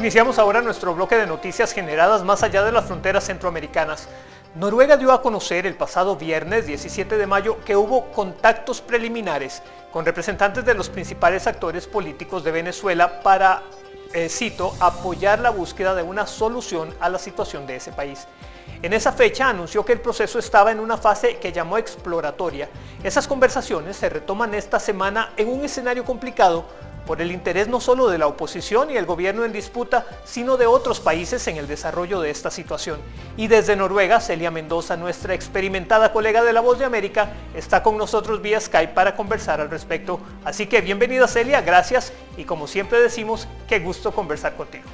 Iniciamos ahora nuestro bloque de noticias generadas más allá de las fronteras centroamericanas. Noruega dio a conocer el pasado viernes 17 de mayo que hubo contactos preliminares con representantes de los principales actores políticos de Venezuela para, eh, cito, apoyar la búsqueda de una solución a la situación de ese país. En esa fecha anunció que el proceso estaba en una fase que llamó exploratoria. Esas conversaciones se retoman esta semana en un escenario complicado por el interés no solo de la oposición y el gobierno en disputa, sino de otros países en el desarrollo de esta situación. Y desde Noruega, Celia Mendoza, nuestra experimentada colega de La Voz de América, está con nosotros vía Skype para conversar al respecto. Así que bienvenida Celia, gracias y como siempre decimos, qué gusto conversar contigo.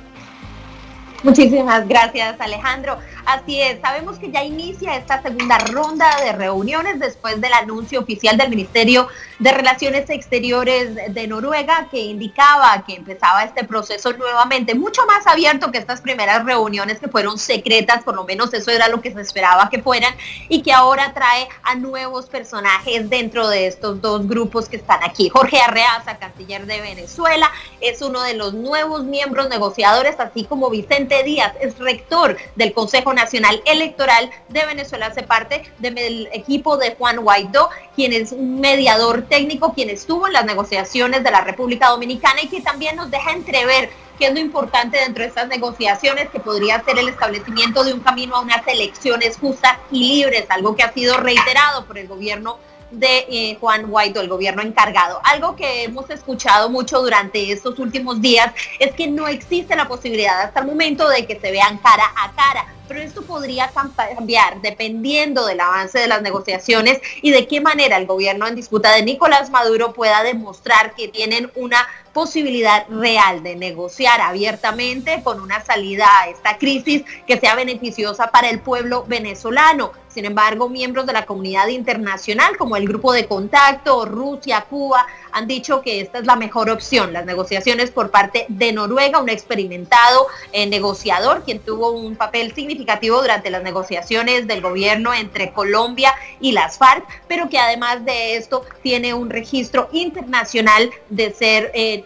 Muchísimas gracias Alejandro. Así es, sabemos que ya inicia esta segunda ronda de reuniones después del anuncio oficial del Ministerio de Relaciones Exteriores de Noruega que indicaba que empezaba este proceso nuevamente, mucho más abierto que estas primeras reuniones que fueron secretas, por lo menos eso era lo que se esperaba que fueran, y que ahora trae a nuevos personajes dentro de estos dos grupos que están aquí. Jorge Arreaza, canciller de Venezuela, es uno de los nuevos miembros negociadores, así como Vicente Díaz, es rector del Consejo Nacional Electoral de Venezuela, hace parte del equipo de Juan Guaidó, quien es un mediador técnico, quien estuvo en las negociaciones de la República Dominicana y que también nos deja entrever qué es lo importante dentro de estas negociaciones, que podría ser el establecimiento de un camino a unas elecciones justas y libres, algo que ha sido reiterado por el gobierno de eh, Juan Guaidó, el gobierno encargado. Algo que hemos escuchado mucho durante estos últimos días es que no existe la posibilidad hasta el momento de que se vean cara a cara pero esto podría cambiar dependiendo del avance de las negociaciones y de qué manera el gobierno en disputa de Nicolás Maduro pueda demostrar que tienen una posibilidad real de negociar abiertamente con una salida a esta crisis que sea beneficiosa para el pueblo venezolano. Sin embargo, miembros de la comunidad internacional como el Grupo de Contacto, Rusia, Cuba, han dicho que esta es la mejor opción. Las negociaciones por parte de Noruega, un experimentado eh, negociador, quien tuvo un papel significativo durante las negociaciones del gobierno entre Colombia y las FARC, pero que además de esto tiene un registro internacional de ser... Eh,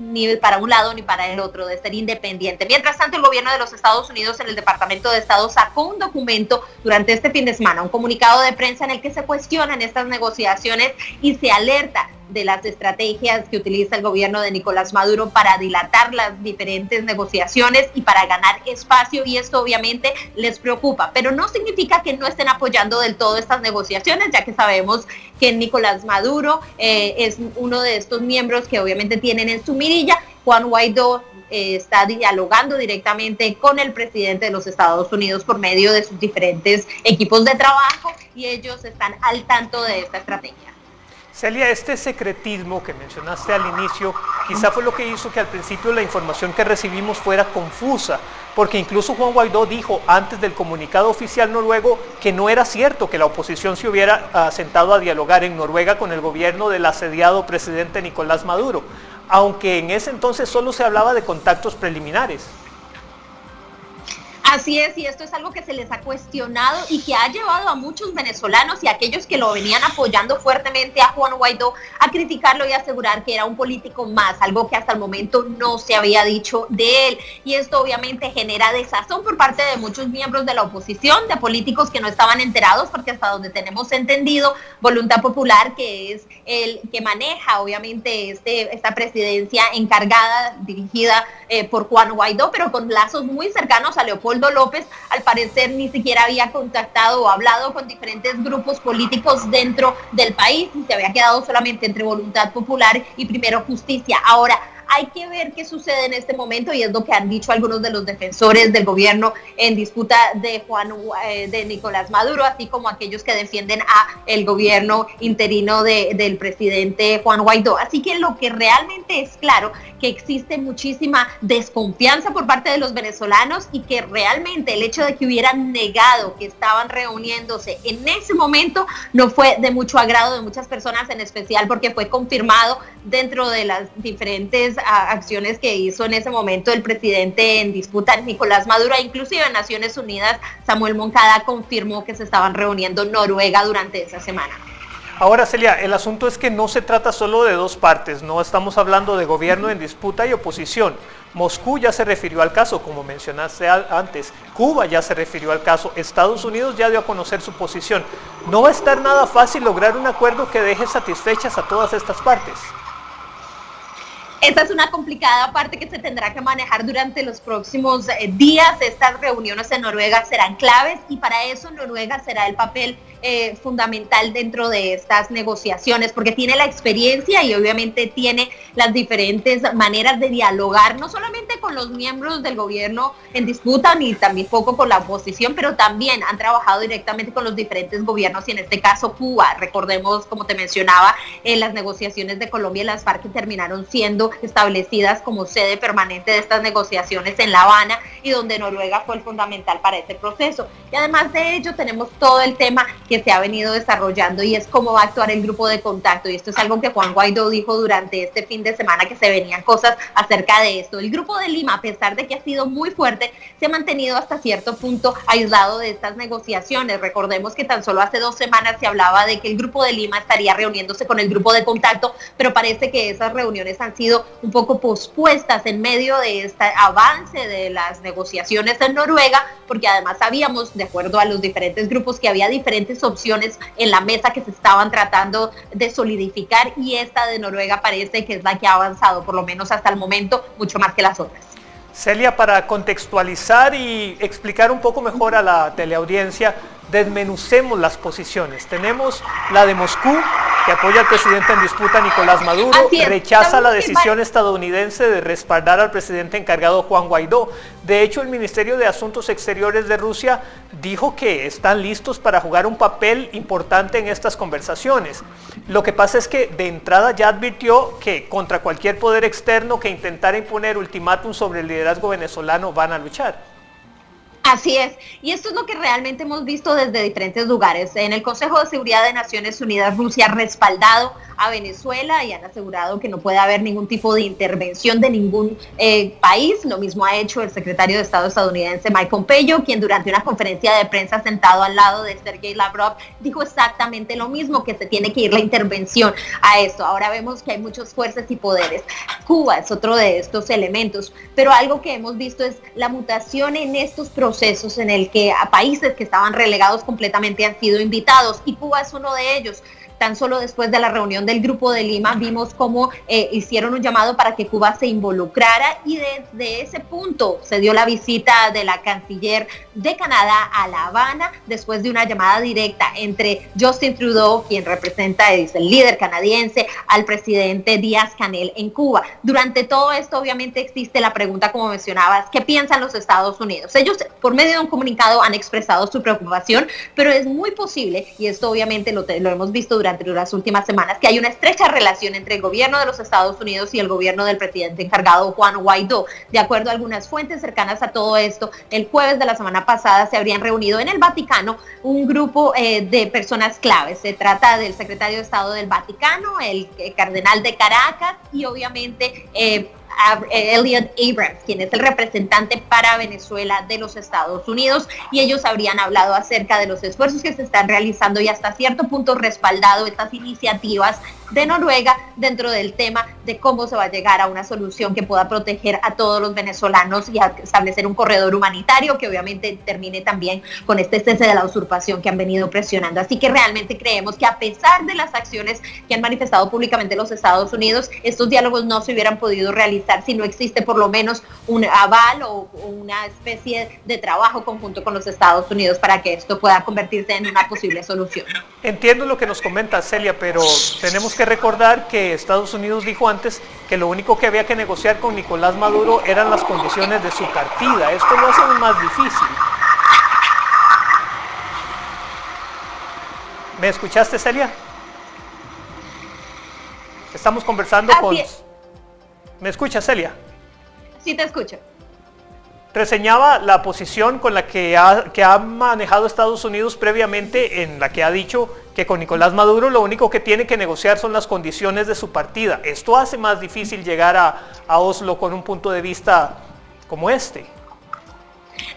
ni para un lado ni para el otro, de ser independiente. Mientras tanto, el gobierno de los Estados Unidos en el Departamento de Estado sacó un documento durante este fin de semana, un comunicado de prensa en el que se cuestionan estas negociaciones y se alerta de las estrategias que utiliza el gobierno de Nicolás Maduro para dilatar las diferentes negociaciones y para ganar espacio y esto obviamente les preocupa, pero no significa que no estén apoyando del todo estas negociaciones, ya que sabemos que Nicolás Maduro eh, es uno de estos miembros que obviamente tienen en su Juan Guaidó eh, está dialogando directamente con el presidente de los Estados Unidos por medio de sus diferentes equipos de trabajo y ellos están al tanto de esta estrategia. Celia, este secretismo que mencionaste al inicio quizá fue lo que hizo que al principio la información que recibimos fuera confusa, porque incluso Juan Guaidó dijo antes del comunicado oficial noruego que no era cierto que la oposición se hubiera ah, sentado a dialogar en Noruega con el gobierno del asediado presidente Nicolás Maduro, aunque en ese entonces solo se hablaba de contactos preliminares. Así es, y esto es algo que se les ha cuestionado y que ha llevado a muchos venezolanos y a aquellos que lo venían apoyando fuertemente a Juan Guaidó a criticarlo y asegurar que era un político más, algo que hasta el momento no se había dicho de él. Y esto obviamente genera desazón por parte de muchos miembros de la oposición, de políticos que no estaban enterados, porque hasta donde tenemos entendido, Voluntad Popular, que es el que maneja obviamente este, esta presidencia encargada, dirigida eh, por Juan Guaidó, pero con lazos muy cercanos a Leopoldo López, al parecer ni siquiera había contactado o hablado con diferentes grupos políticos dentro del país y se había quedado solamente entre Voluntad Popular y Primero Justicia. Ahora, hay que ver qué sucede en este momento y es lo que han dicho algunos de los defensores del gobierno en disputa de Juan eh, de Nicolás Maduro, así como aquellos que defienden a el gobierno interino del presidente Juan Guaidó. Así que lo que realmente es claro que existe muchísima desconfianza por parte de los venezolanos y que realmente el hecho de que hubieran negado que estaban reuniéndose en ese momento no fue de mucho agrado de muchas personas, en especial porque fue confirmado dentro de las diferentes acciones que hizo en ese momento el presidente en disputa Nicolás Maduro, inclusive en Naciones Unidas, Samuel Moncada confirmó que se estaban reuniendo Noruega durante esa semana. Ahora, Celia, el asunto es que no se trata solo de dos partes, no estamos hablando de gobierno en disputa y oposición. Moscú ya se refirió al caso, como mencionaste antes. Cuba ya se refirió al caso. Estados Unidos ya dio a conocer su posición. No va a estar nada fácil lograr un acuerdo que deje satisfechas a todas estas partes. Esta es una complicada parte que se tendrá que manejar durante los próximos eh, días. Estas reuniones en Noruega serán claves y para eso Noruega será el papel eh, fundamental dentro de estas negociaciones, porque tiene la experiencia y obviamente tiene las diferentes maneras de dialogar, no solamente con los miembros del gobierno en disputa, ni también poco con la oposición, pero también han trabajado directamente con los diferentes gobiernos y en este caso Cuba. Recordemos, como te mencionaba, en las negociaciones de Colombia y las FARC terminaron siendo establecidas como sede permanente de estas negociaciones en La Habana y donde Noruega fue el fundamental para ese proceso. Y además de ello tenemos todo el tema que se ha venido desarrollando y es cómo va a actuar el grupo de contacto. Y esto es algo que Juan Guaidó dijo durante este fin de semana que se venían cosas acerca de esto. El grupo de Lima, a pesar de que ha sido muy fuerte, se ha mantenido hasta cierto punto aislado de estas negociaciones. Recordemos que tan solo hace dos semanas se hablaba de que el grupo de Lima estaría reuniéndose con el grupo de contacto, pero parece que esas reuniones han sido un poco pospuestas en medio de este avance de las negociaciones en Noruega, porque además sabíamos, de acuerdo a los diferentes grupos, que había diferentes opciones en la mesa que se estaban tratando de solidificar y esta de Noruega parece que es la que ha avanzado, por lo menos hasta el momento, mucho más que las otras. Celia, para contextualizar y explicar un poco mejor a la teleaudiencia, desmenucemos las posiciones. Tenemos la de Moscú, que apoya al presidente en disputa Nicolás Maduro, rechaza la decisión estadounidense de respaldar al presidente encargado Juan Guaidó. De hecho, el Ministerio de Asuntos Exteriores de Rusia dijo que están listos para jugar un papel importante en estas conversaciones. Lo que pasa es que de entrada ya advirtió que contra cualquier poder externo que intentara imponer ultimátum sobre el liderazgo venezolano van a luchar. Así es, y esto es lo que realmente hemos visto desde diferentes lugares. En el Consejo de Seguridad de Naciones Unidas, Rusia ha respaldado a Venezuela y han asegurado que no puede haber ningún tipo de intervención de ningún eh, país. Lo mismo ha hecho el secretario de Estado estadounidense Mike Pompeo, quien durante una conferencia de prensa sentado al lado de Sergei Lavrov dijo exactamente lo mismo, que se tiene que ir la intervención a esto. Ahora vemos que hay muchas fuerzas y poderes. Cuba es otro de estos elementos, pero algo que hemos visto es la mutación en estos procesos en el que a países que estaban relegados completamente han sido invitados y Cuba es uno de ellos tan solo después de la reunión del Grupo de Lima vimos cómo eh, hicieron un llamado para que Cuba se involucrara y desde ese punto se dio la visita de la canciller de Canadá a La Habana después de una llamada directa entre Justin Trudeau, quien representa, es el líder canadiense, al presidente Díaz Canel en Cuba. Durante todo esto obviamente existe la pregunta, como mencionabas, ¿qué piensan los Estados Unidos? Ellos por medio de un comunicado han expresado su preocupación, pero es muy posible, y esto obviamente lo, lo hemos visto durante durante las últimas semanas, que hay una estrecha relación entre el gobierno de los Estados Unidos y el gobierno del presidente encargado Juan Guaidó. De acuerdo a algunas fuentes cercanas a todo esto, el jueves de la semana pasada se habrían reunido en el Vaticano un grupo eh, de personas claves. Se trata del secretario de Estado del Vaticano, el, el cardenal de Caracas y obviamente eh, Elliot Abrams, quien es el representante para Venezuela de los Estados Unidos, y ellos habrían hablado acerca de los esfuerzos que se están realizando y hasta cierto punto respaldado estas iniciativas de Noruega dentro del tema de cómo se va a llegar a una solución que pueda proteger a todos los venezolanos y establecer un corredor humanitario que obviamente termine también con este cese de la usurpación que han venido presionando. Así que realmente creemos que a pesar de las acciones que han manifestado públicamente los Estados Unidos, estos diálogos no se hubieran podido realizar si no existe por lo menos un aval o una especie de trabajo conjunto con los Estados Unidos para que esto pueda convertirse en una posible solución. Entiendo lo que nos comenta Celia, pero tenemos que que recordar que Estados Unidos dijo antes que lo único que había que negociar con Nicolás Maduro eran las condiciones de su partida. Esto lo hace más difícil. ¿Me escuchaste, Celia? Estamos conversando con... ¿Me escuchas, Celia? Sí, te escucho reseñaba la posición con la que ha, que ha manejado Estados Unidos previamente, en la que ha dicho que con Nicolás Maduro lo único que tiene que negociar son las condiciones de su partida. Esto hace más difícil llegar a, a Oslo con un punto de vista como este.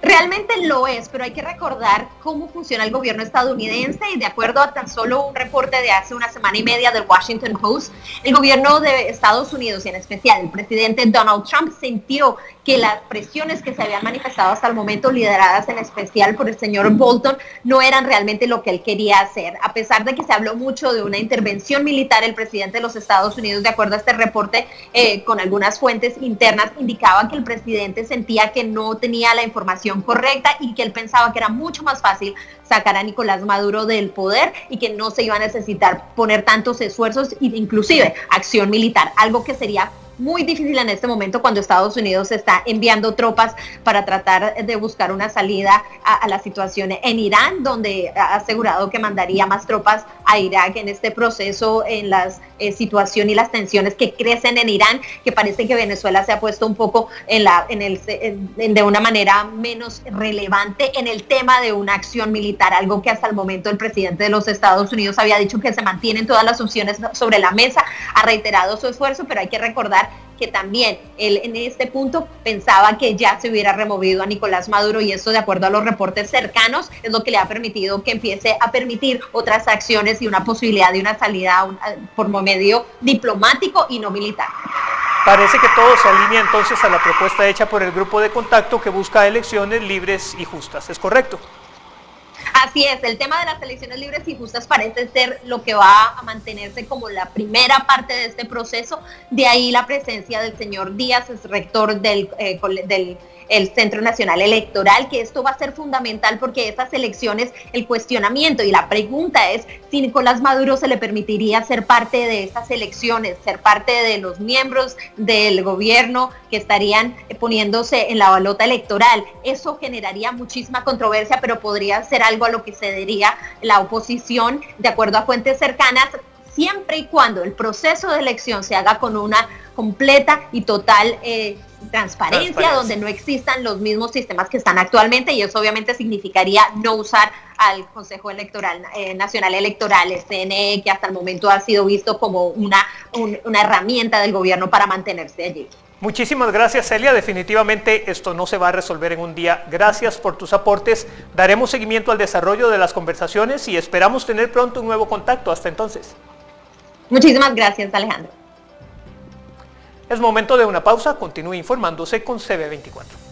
Realmente lo es, pero hay que recordar cómo funciona el gobierno estadounidense y de acuerdo a tan solo un reporte de hace una semana y media del Washington Post, el gobierno de Estados Unidos y en especial el presidente Donald Trump sintió que las presiones que se habían manifestado hasta el momento, lideradas en especial por el señor Bolton, no eran realmente lo que él quería hacer. A pesar de que se habló mucho de una intervención militar, el presidente de los Estados Unidos, de acuerdo a este reporte, eh, con algunas fuentes internas, indicaba que el presidente sentía que no tenía la información correcta y que él pensaba que era mucho más fácil sacar a Nicolás Maduro del poder y que no se iba a necesitar poner tantos esfuerzos e inclusive acción militar, algo que sería muy difícil en este momento cuando Estados Unidos está enviando tropas para tratar de buscar una salida a, la situación en Irán, donde ha asegurado que mandaría más tropas a Irak en este proceso, en la eh, situación y las tensiones que crecen en Irán, que parece que Venezuela se ha puesto un poco en la, en el, de una manera menos relevante en el tema de una acción militar, algo que hasta el momento el presidente de los Estados Unidos había dicho que se mantienen todas las opciones sobre la mesa, ha reiterado su esfuerzo, pero hay que recordar que también él en este punto pensaba que ya se hubiera removido a Nicolás Maduro y eso de acuerdo a los reportes cercanos es lo que le ha permitido que empiece a permitir otras acciones y una posibilidad de una salida por medio diplomático y no militar. Parece que todo se alinea entonces a la propuesta hecha por el grupo de contacto que busca elecciones libres y justas. ¿Es correcto? Así es, el tema de las elecciones libres y justas parece ser lo que va a mantenerse como la primera parte de este proceso. De ahí la presencia del señor Díaz, es rector del, eh, del el Centro Nacional Electoral, que esto va a ser fundamental porque estas elecciones, el cuestionamiento y la pregunta es si Nicolás Maduro se le permitiría ser parte de estas elecciones, ser parte de los miembros del gobierno que estarían poniéndose en la balota electoral. Eso generaría muchísima controversia, pero podría ser algo a lo que cedería la oposición, de acuerdo a fuentes cercanas, siempre y cuando el proceso de elección se haga con una completa y total eh, transparencia, donde no existan los mismos sistemas que están actualmente y eso obviamente significaría no usar al Consejo Electoral eh, Nacional Electoral, el CNE, que hasta el momento ha sido visto como una, una herramienta del gobierno para mantenerse allí. Muchísimas gracias Celia, definitivamente esto no se va a resolver en un día. Gracias por tus aportes, daremos seguimiento al desarrollo de las conversaciones y esperamos tener pronto un nuevo contacto. Hasta entonces. Muchísimas gracias Alejandro. Es momento de una pausa, continúe informándose con CB24.